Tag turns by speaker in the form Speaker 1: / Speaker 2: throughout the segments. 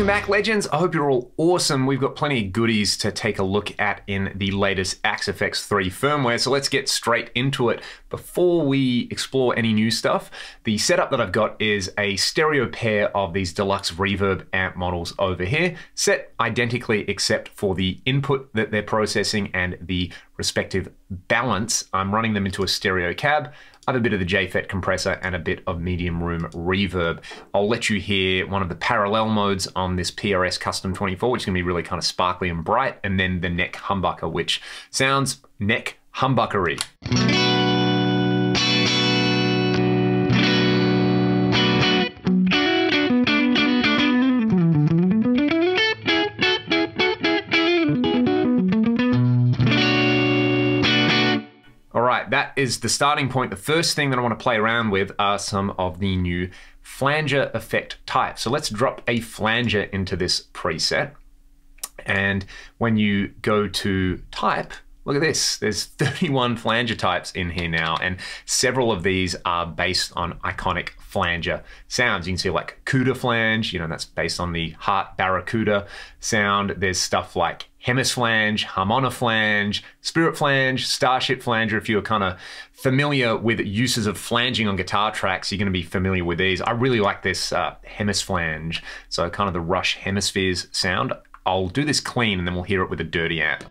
Speaker 1: Welcome back, legends. I hope you're all awesome. We've got plenty of goodies to take a look at in the latest Axe-Fx 3 firmware, so let's get straight into it. Before we explore any new stuff, the setup that I've got is a stereo pair of these deluxe reverb amp models over here, set identically except for the input that they're processing and the respective balance. I'm running them into a stereo cab. Have a bit of the JFET compressor and a bit of medium room reverb. I'll let you hear one of the parallel modes on this PRS Custom 24, which is gonna be really kind of sparkly and bright, and then the neck humbucker, which sounds neck humbuckery. Is the starting point. The first thing that I want to play around with are some of the new flanger effect types. So let's drop a flanger into this preset. And when you go to type, look at this. There's 31 flanger types in here now, and several of these are based on iconic flanger sounds. You can see like CUDA flange, you know, that's based on the Hart Barracuda sound. There's stuff like Hemisflange, Harmoniflange, Spirit Flange, Starship Flanger. If you're kind of familiar with uses of flanging on guitar tracks, you're going to be familiar with these. I really like this uh, so kind of the Rush Hemispheres sound. I'll do this clean and then we'll hear it with a dirty amp.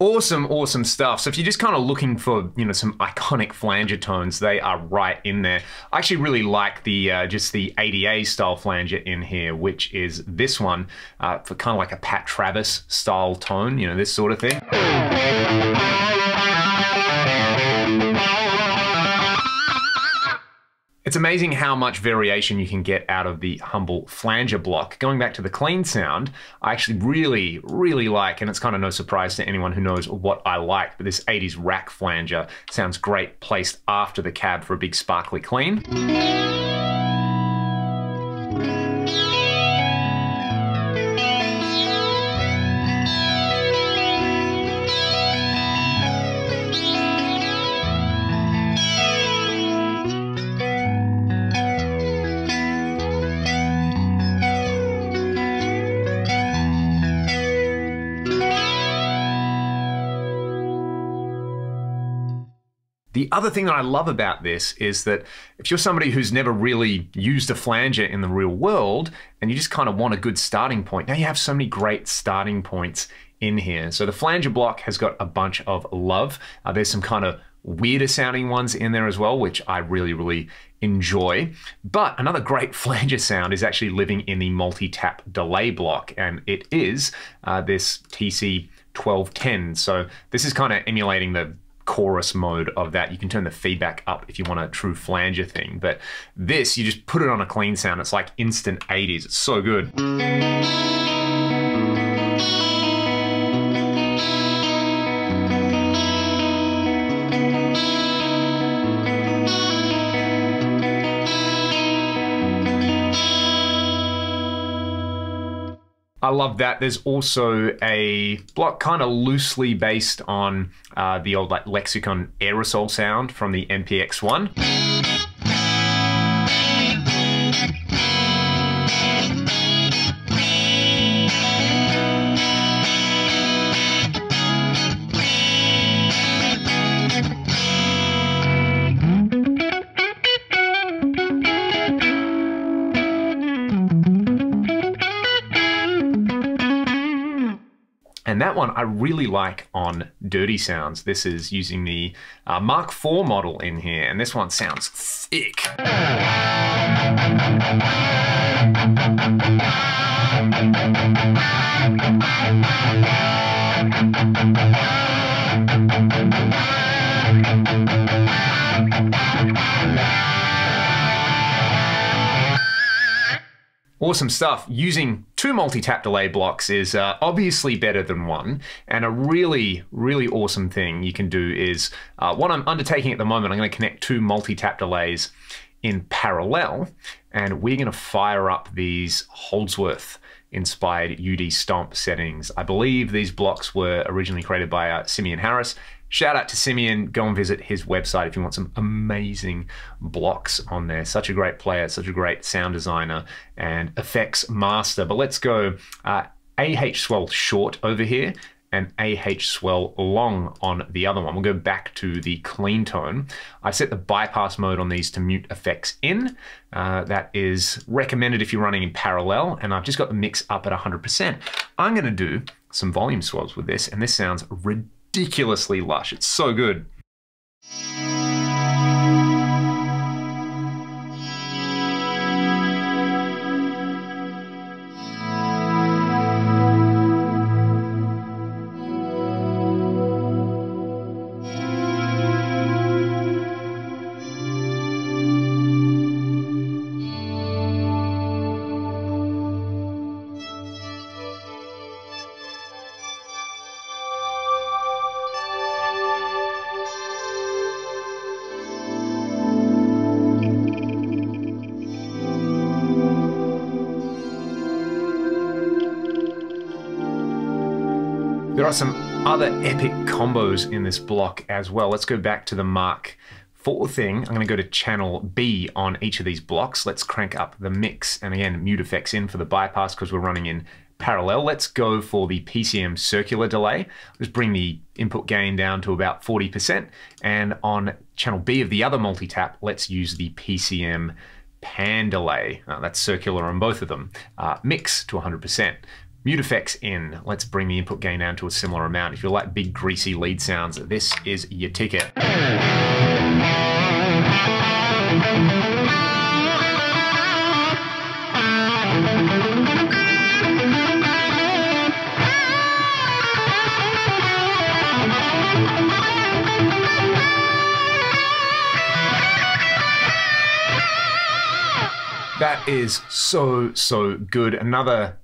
Speaker 1: Awesome, awesome stuff. So if you're just kind of looking for, you know, some iconic flanger tones, they are right in there. I actually really like the uh, just the ADA style flanger in here, which is this one uh, for kind of like a Pat Travers style tone, you know, this sort of thing. It's amazing how much variation you can get out of the humble flanger block. Going back to the clean sound, I actually really, really like, and it's kind of no surprise to anyone who knows what I like, but this 80s rack flanger sounds great placed after the cab for a big sparkly clean. The other thing that I love about this is that if you're somebody who's never really used a flanger in the real world and you just kind of want a good starting point, now you have so many great starting points in here. So the flanger block has got a bunch of love. Uh, there's some kind of weirder sounding ones in there as well, which I really, really enjoy. But another great flanger sound is actually living in the multi-tap delay block, and it is uh, this TC 1210. So this is kind of emulating the chorus mode of that. You can turn the feedback up if you want a true flanger thing. But this, you just put it on a clean sound. It's like instant 80s. It's so good. I love that. There's also a block kind of loosely based on uh, the old like lexicon aerosol sound from the MPX1. And that one I really like on Dirty Sounds. This is using the uh, Mark IV model in here, and this one sounds thick. Awesome stuff. Using two multi-tap delay blocks is uh, obviously better than one. And a really, really awesome thing you can do is, uh, what I'm undertaking at the moment, I'm gonna connect two multi-tap delays in parallel, and we're gonna fire up these Holdsworth inspired UD Stomp settings. I believe these blocks were originally created by uh, Simeon Harris, Shout out to Simeon. Go and visit his website if you want some amazing blocks on there. Such a great player, such a great sound designer and effects master. But let's go uh, AH swell short over here and AH swell long on the other one. We'll go back to the clean tone. I set the bypass mode on these to mute effects in. Uh, that is recommended if you're running in parallel, and I've just got the mix up at 100%. I'm gonna do some volume swells with this, and this sounds ridiculous ridiculously lush. It's so good. Some other epic combos in this block as well. Let's go back to the Mark IV thing. I'm going to go to channel B on each of these blocks. Let's crank up the mix and again mute effects in for the bypass because we're running in parallel. Let's go for the PCM circular delay. Let's bring the input gain down to about 40%. And on channel B of the other multi-tap, let's use the PCM pan delay. Uh, that's circular on both of them. Uh, mix to 100%. Mute effects in. Let's bring the input gain down to a similar amount. If you like big greasy lead sounds, this is your ticket. That is so, so good. Another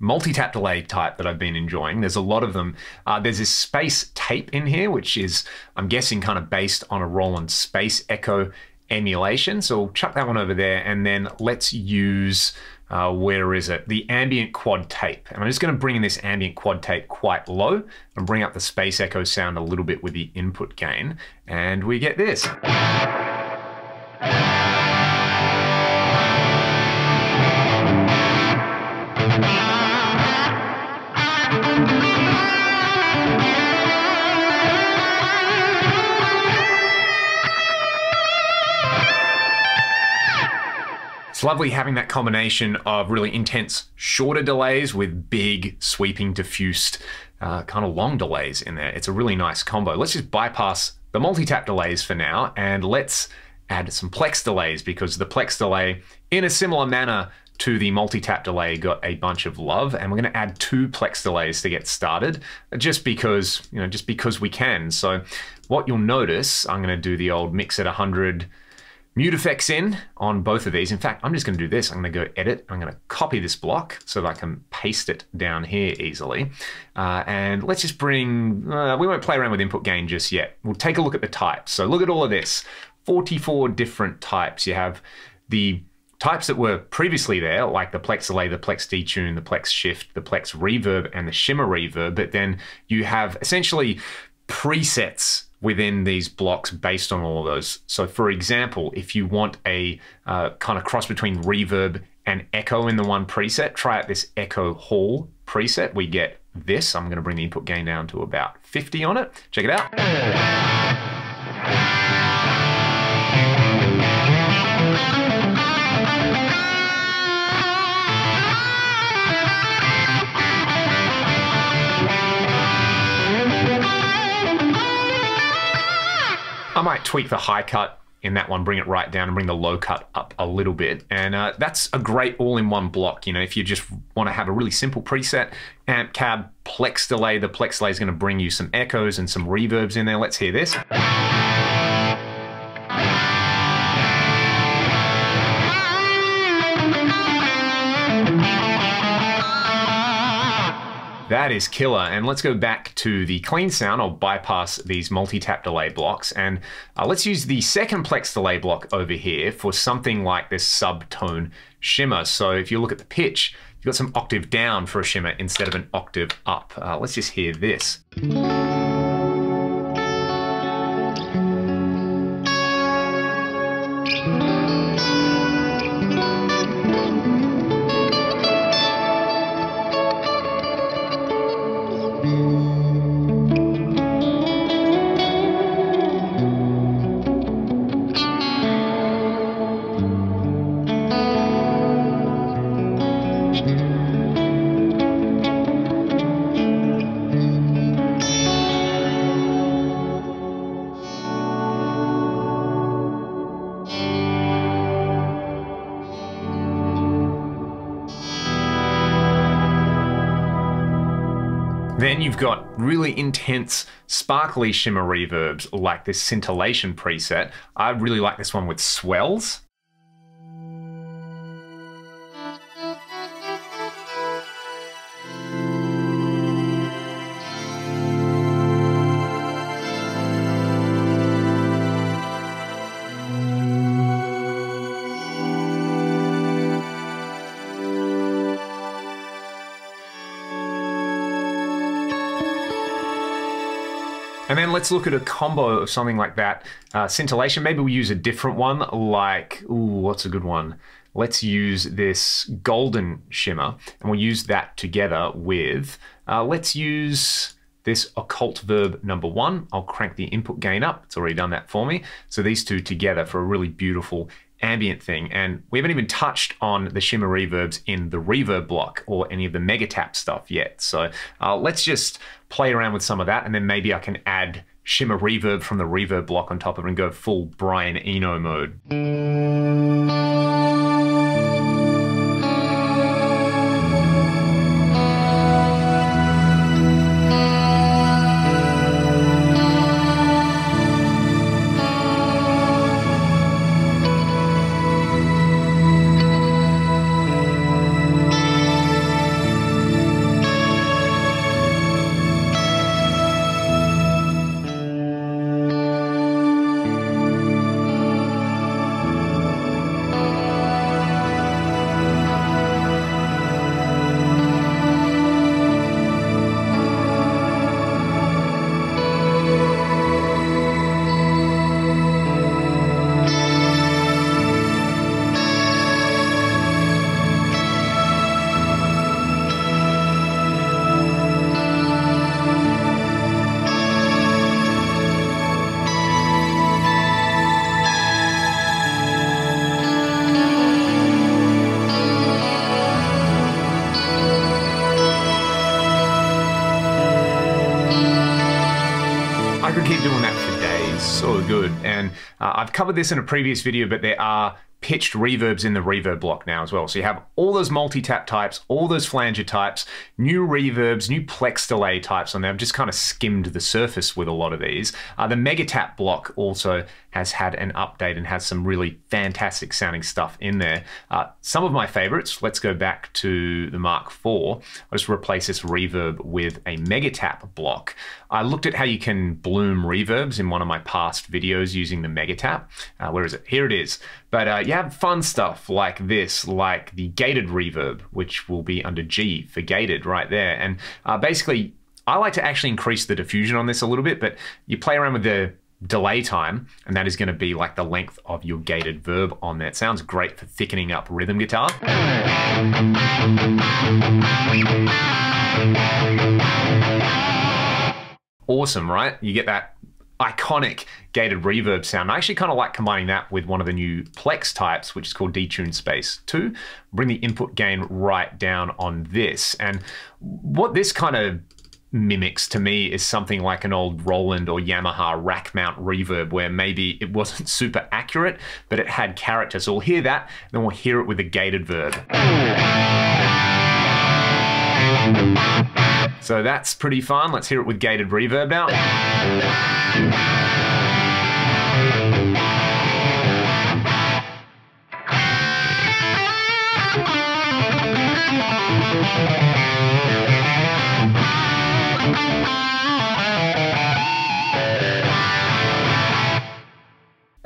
Speaker 1: multi-tap delay type that I've been enjoying. There's a lot of them. Uh, there's this space tape in here, which is, I'm guessing, kind of based on a Roland Space Echo emulation. So we'll chuck that one over there, and then let's use, uh, where is it? The ambient quad tape. And I'm just gonna bring in this ambient quad tape quite low and bring up the Space Echo sound a little bit with the input gain. And we get this. Lovely having that combination of really intense shorter delays with big sweeping diffused uh, kind of long delays in there. It's a really nice combo. Let's just bypass the multi-tap delays for now and let's add some plex delays because the plex delay in a similar manner to the multi-tap delay got a bunch of love and we're going to add two plex delays to get started just because you know just because we can so what you'll notice i'm going to do the old mix at 100 mute effects in on both of these. In fact, I'm just going to do this. I'm going to go edit. I'm going to copy this block so that I can paste it down here easily. Uh, and let's just bring, uh, we won't play around with input gain just yet. We'll take a look at the types. So look at all of this, 44 different types. You have the types that were previously there, like the Plex Delay, the Plex Detune, the Plex Shift, the Plex Reverb, and the Shimmer Reverb. But then you have essentially presets within these blocks based on all of those. So, for example, if you want a uh, kind of cross between reverb and echo in the one preset, try out this Echo Hall preset. We get this. I'm going to bring the input gain down to about 50 on it. Check it out. I might tweak the high cut in that one, bring it right down and bring the low cut up a little bit. And uh, that's a great all-in-one block. You know, if you just want to have a really simple preset, amp, cab, plex delay, the plex delay is going to bring you some echoes and some reverbs in there. Let's hear this. That is killer. And let's go back to the clean sound. I'll bypass these multi-tap delay blocks. And uh, let's use the second plex delay block over here for something like this subtone shimmer. So if you look at the pitch, you've got some octave down for a shimmer instead of an octave up. Uh, let's just hear this. Then you've got really intense, sparkly shimmer reverbs like this scintillation preset. I really like this one with swells. And then let's look at a combo of something like that. Uh, scintillation, maybe we use a different one like, ooh, what's a good one? Let's use this golden shimmer and we'll use that together with, uh, let's use this occult verb number one. I'll crank the input gain up. It's already done that for me. So these two together for a really beautiful ambient thing. And we haven't even touched on the shimmer reverbs in the reverb block or any of the megatap stuff yet. So uh, let's just play around with some of that and then maybe I can add shimmer reverb from the reverb block on top of it and go full Brian Eno mode. I've covered this in a previous video, but there are pitched reverbs in the reverb block now as well. So you have all those multi-tap types, all those flanger types, new reverbs, new plex delay types on there. I've just kind of skimmed the surface with a lot of these. Uh, the mega tap block also has had an update and has some really fantastic sounding stuff in there. Uh, some of my favorites, let's go back to the Mark IV. I'll just replace this reverb with a Megatap block. I looked at how you can bloom reverbs in one of my past videos using the Megatap. Uh, where is it? Here it is. But uh, you have fun stuff like this, like the gated reverb, which will be under G for gated right there. And uh, basically, I like to actually increase the diffusion on this a little bit, but you play around with the delay time, and that is going to be like the length of your gated verb on there. It sounds great for thickening up rhythm guitar. Awesome, right? You get that iconic gated reverb sound. I actually kind of like combining that with one of the new Plex types, which is called Detune Space 2. Bring the input gain right down on this. And what this kind of mimics to me is something like an old Roland or Yamaha rack mount reverb where maybe it wasn't super accurate, but it had character. So we'll hear that, then we'll hear it with a gated verb. So that's pretty fun. Let's hear it with gated reverb now.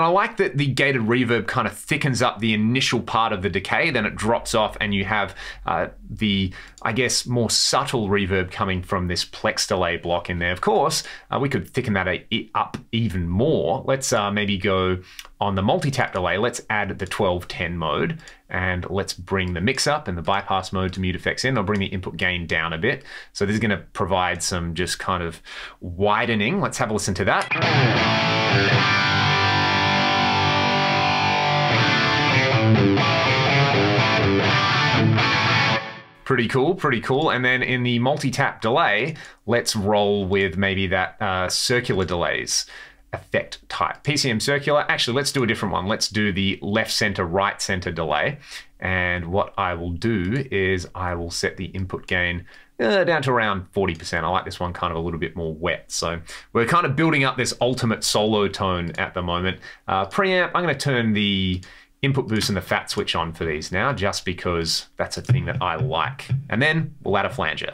Speaker 1: And I like that the gated reverb kind of thickens up the initial part of the decay, then it drops off, and you have uh, the, I guess, more subtle reverb coming from this Plex delay block in there. Of course, uh, we could thicken that up even more. Let's uh, maybe go on the multi-tap delay. Let's add the 1210 mode, and let's bring the mix up and the bypass mode to mute effects in. I'll bring the input gain down a bit. So this is going to provide some just kind of widening. Let's have a listen to that. Pretty cool, pretty cool. And then in the multi-tap delay, let's roll with maybe that uh, circular delays effect type. PCM circular, actually, let's do a different one. Let's do the left center, right center delay. And what I will do is I will set the input gain uh, down to around 40%. I like this one kind of a little bit more wet. So we're kind of building up this ultimate solo tone at the moment. Uh, preamp, I'm going to turn the input boost and the fat switch on for these now, just because that's a thing that I like. And then we'll add a flanger.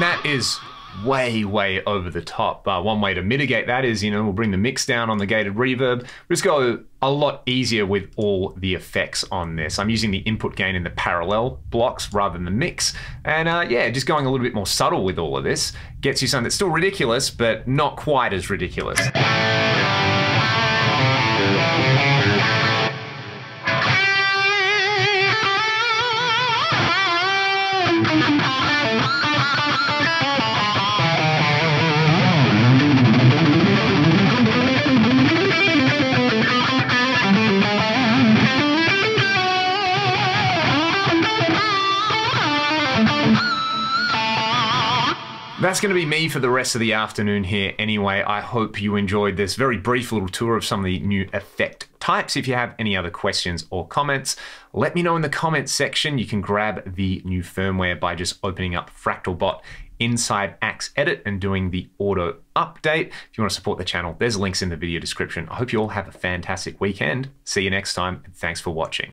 Speaker 1: And that is way, way over the top. Uh, one way to mitigate that is, you know, we'll bring the mix down on the gated reverb. Just go a lot easier with all the effects on this. I'm using the input gain in the parallel blocks rather than the mix. And uh, yeah, just going a little bit more subtle with all of this gets you something that's still ridiculous, but not quite as ridiculous. That's going to be me for the rest of the afternoon here anyway. I hope you enjoyed this very brief little tour of some of the new effect types. If you have any other questions or comments, let me know in the comments section. You can grab the new firmware by just opening up FractalBot inside Axe Edit and doing the auto update. If you want to support the channel, there's links in the video description. I hope you all have a fantastic weekend. See you next time, and thanks for watching.